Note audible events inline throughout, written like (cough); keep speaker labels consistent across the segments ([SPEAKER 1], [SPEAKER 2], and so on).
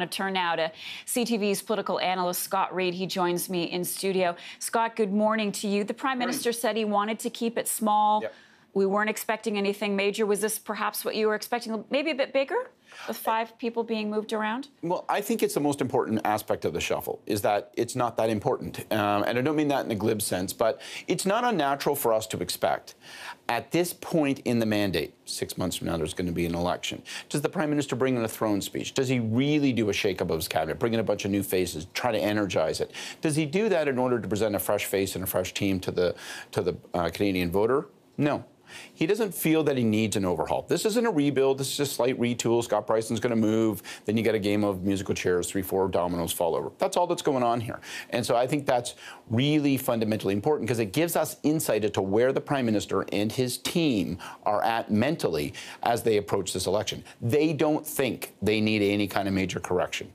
[SPEAKER 1] to turn now to CTV's political analyst Scott Reid. He joins me in studio. Scott, good morning to you. The Prime Minister said he wanted to keep it small. Yep. We weren't expecting anything major. Was this perhaps what you were expecting? Maybe a bit bigger? with five people being moved around?
[SPEAKER 2] Well, I think it's the most important aspect of the shuffle is that it's not that important. Um, and I don't mean that in a glib sense, but it's not unnatural for us to expect. At this point in the mandate, six months from now, there's going to be an election. Does the Prime Minister bring in a throne speech? Does he really do a shake-up of his cabinet, bring in a bunch of new faces, try to energize it? Does he do that in order to present a fresh face and a fresh team to the, to the uh, Canadian voter? No. He doesn't feel that he needs an overhaul. This isn't a rebuild. This is a slight retool. Scott Brison's going to move. Then you get a game of musical chairs, three, four dominoes fall over. That's all that's going on here. And so I think that's really fundamentally important because it gives us insight into where the Prime Minister and his team are at mentally as they approach this election. They don't think they need any kind of major correction.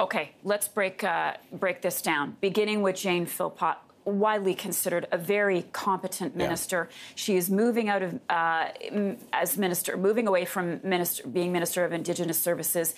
[SPEAKER 1] Okay, let's break uh, break this down. Beginning with Jane Philpott widely considered a very competent minister. Yeah. She is moving out of uh, as minister, moving away from minister, being minister of Indigenous Services.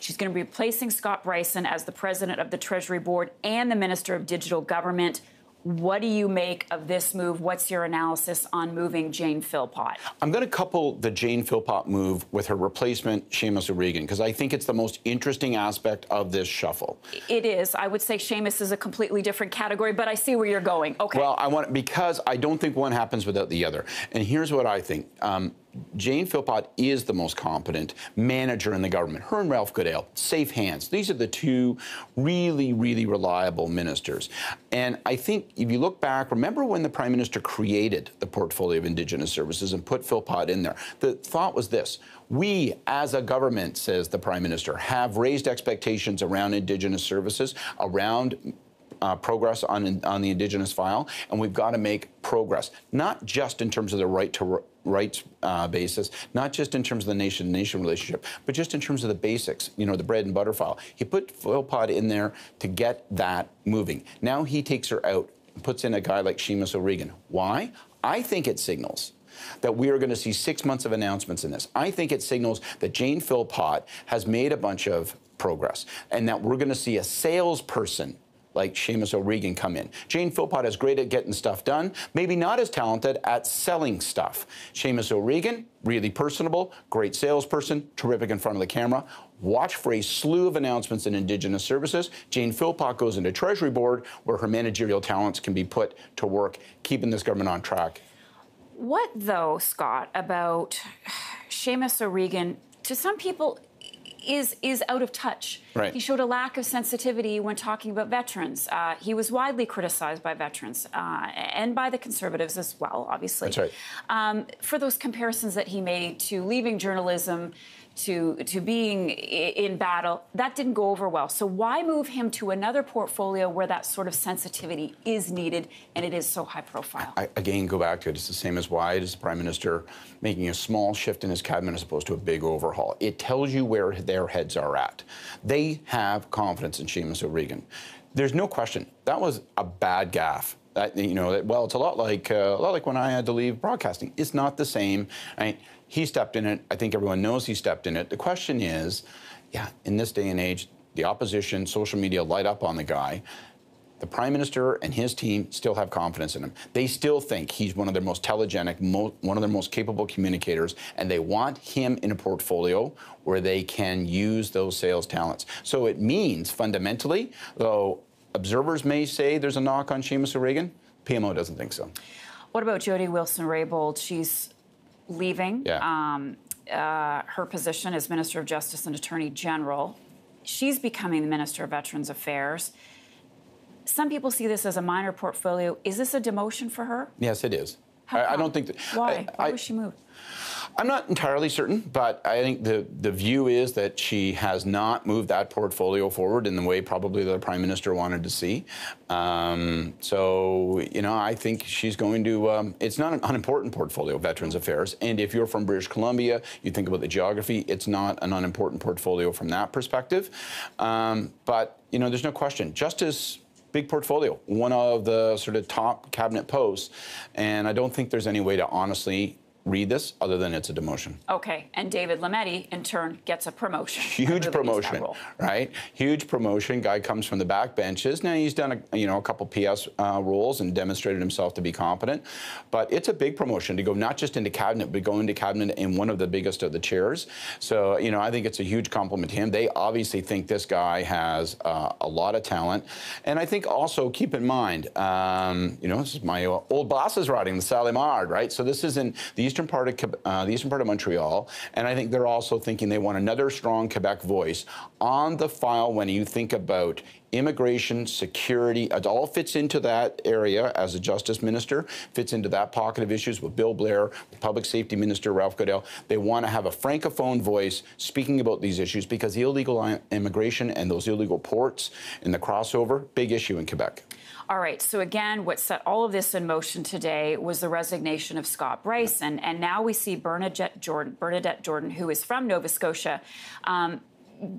[SPEAKER 1] She's going to be replacing Scott Brison as the president of the Treasury Board and the Minister of Digital Government. What do you make of this move? What's your analysis on moving Jane Philpott?
[SPEAKER 2] I'm going to couple the Jane Philpott move with her replacement, Seamus O'Regan, because I think it's the most interesting aspect of this shuffle.
[SPEAKER 1] It is. I would say Seamus is a completely different category, but I see where you're going. Okay.
[SPEAKER 2] Well, I want because I don't think one happens without the other. And here's what I think. Um, Jane Philpott is the most competent manager in the government. Her and Ralph Goodale, safe hands. These are the two really, really reliable ministers. And I think if you look back, remember when the Prime Minister created the portfolio of Indigenous Services and put Philpott in there? The thought was this we, as a government, says the Prime Minister, have raised expectations around Indigenous services, around uh, progress on, on the Indigenous file, and we've got to make progress, not just in terms of the right to rights uh, basis, not just in terms of the nation-to-nation relationship, but just in terms of the basics, you know, the bread and butter file. He put Philpott in there to get that moving. Now he takes her out, and puts in a guy like Seamus O'Regan. Why? I think it signals that we are going to see six months of announcements in this. I think it signals that Jane Philpott has made a bunch of progress and that we're going to see a salesperson like Seamus O'Regan come in. Jane Philpott is great at getting stuff done, maybe not as talented at selling stuff. Seamus O'Regan, really personable, great salesperson, terrific in front of the camera. Watch for a slew of announcements in Indigenous services. Jane Philpott goes into Treasury Board, where her managerial talents can be put to work, keeping this government on track.
[SPEAKER 1] What, though, Scott, about Seamus O'Regan? To some people, is is out of touch.
[SPEAKER 2] Right.
[SPEAKER 1] He showed a lack of sensitivity when talking about veterans. Uh, he was widely criticized by veterans uh, and by the conservatives as well, obviously.
[SPEAKER 2] That's right.
[SPEAKER 1] Um, for those comparisons that he made to leaving journalism to to being in battle that didn't go over well. So why move him to another portfolio where that sort of sensitivity is needed and it is so high profile?
[SPEAKER 2] I, again go back to it. It's the same as why is the prime minister making a small shift in his cabinet as opposed to a big overhaul. It tells you where their heads are at. They have confidence in Seamus O'Regan. There's no question. That was a bad gaffe. That you know well it's a lot like uh, a lot like when I had to leave broadcasting. It's not the same. I he stepped in it. I think everyone knows he stepped in it. The question is, yeah, in this day and age, the opposition, social media light up on the guy. The prime minister and his team still have confidence in him. They still think he's one of their most telegenic, mo one of their most capable communicators, and they want him in a portfolio where they can use those sales talents. So it means fundamentally, though observers may say there's a knock on Seamus O'Regan, PMO doesn't think so.
[SPEAKER 1] What about Jody Wilson-Raybould? She's leaving
[SPEAKER 2] yeah.
[SPEAKER 1] um, uh, her position as Minister of Justice and Attorney General. She's becoming the Minister of Veterans Affairs. Some people see this as a minor portfolio. Is this a demotion for her?
[SPEAKER 2] Yes, it is. I, I, don't think that.
[SPEAKER 1] Why? I, Why was she moved?
[SPEAKER 2] I'm not entirely certain, but I think the, the view is that she has not moved that portfolio forward in the way probably the Prime Minister wanted to see. Um, so, you know, I think she's going to, um, it's not an unimportant portfolio, Veterans Affairs. And if you're from British Columbia, you think about the geography, it's not an unimportant portfolio from that perspective. Um, but, you know, there's no question. Justice big portfolio, one of the sort of top cabinet posts. And I don't think there's any way to honestly read this other than it's a demotion.
[SPEAKER 1] Okay, and David Lametti, in turn, gets a promotion.
[SPEAKER 2] Huge promotion, right? Huge promotion. Guy comes from the back benches. Now he's done a, you know a couple PS uh, roles and demonstrated himself to be competent, but it's a big promotion to go not just into cabinet, but go into cabinet in one of the biggest of the chairs. So you know I think it's a huge compliment to him. They obviously think this guy has uh, a lot of talent, and I think also keep in mind, um, you know, this is my old boss is riding LaSalle-Émard, right? So this isn't the eastern part of uh, the eastern part of Montreal, and I think they're also thinking they want another strong Quebec voice on the file when you think about immigration, security, it all fits into that area as a justice minister, fits into that pocket of issues with Bill Blair, the public safety minister Ralph Goodale. They want to have a francophone voice speaking about these issues because the illegal immigration and those illegal ports and the crossover, big issue in Quebec.
[SPEAKER 1] All right. So again, what set all of this in motion today was the resignation of Scott Bryce, and and now we see Bernadette Jordan, Bernadette Jordan, who is from Nova Scotia. Um,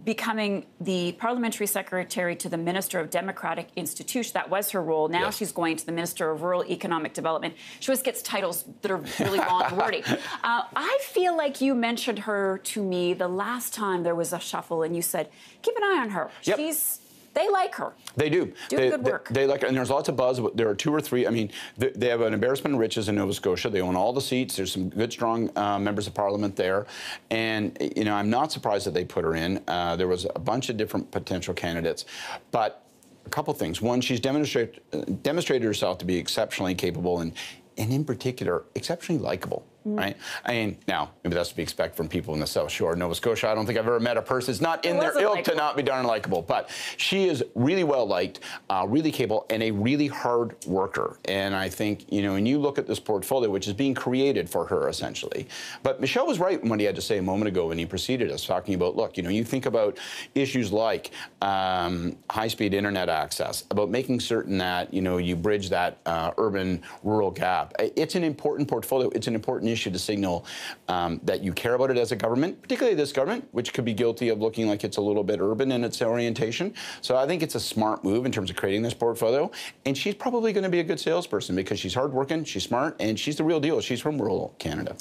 [SPEAKER 1] becoming the parliamentary secretary to the Minister of Democratic Institution. That was her role. Now yes. she's going to the Minister of Rural Economic Development. She always gets titles that are really long and wordy. (laughs) Uh, I feel like you mentioned her to me the last time there was a shuffle, and you said, keep an eye on her.
[SPEAKER 2] Yep.
[SPEAKER 1] She's they like her.
[SPEAKER 2] They do.
[SPEAKER 1] Do
[SPEAKER 2] they,
[SPEAKER 1] good work.
[SPEAKER 2] They, they, like her, and there's lots of buzz. There are two or three. I mean, they, they, have an embarrassment of riches in Nova Scotia. They own all the seats. There's some good, strong uh, members of parliament there, and you know, I'm not surprised that they put her in. Uh, there was a bunch of different potential candidates, but a couple things. One, she's demonstrated demonstrated herself to be exceptionally capable and, and in particular, exceptionally likable. Mm. Right? I mean, now, maybe that's to be expected from people in the South Shore of Nova Scotia. I don't think I've ever met a person that's not in their ilk to not be darn likable. But she is really well liked, uh, really capable, and a really hard worker. And I think, you know, when you look at this portfolio, which is being created for her essentially. But Michelle was right when he had to say a moment ago when he preceded us, talking about, look, you know, you think about issues like um, high speed internet access, about making certain that, you know, you bridge that uh, urban rural gap. It's an important portfolio, it's an important issue to signal um, that you care about it as a government, particularly this government, which could be guilty of looking like it's a little bit urban in its orientation. So I think it's a smart move in terms of creating this portfolio. And she's probably going to be a good salesperson because she's hardworking, she's smart, and she's the real deal. She's from rural Canada.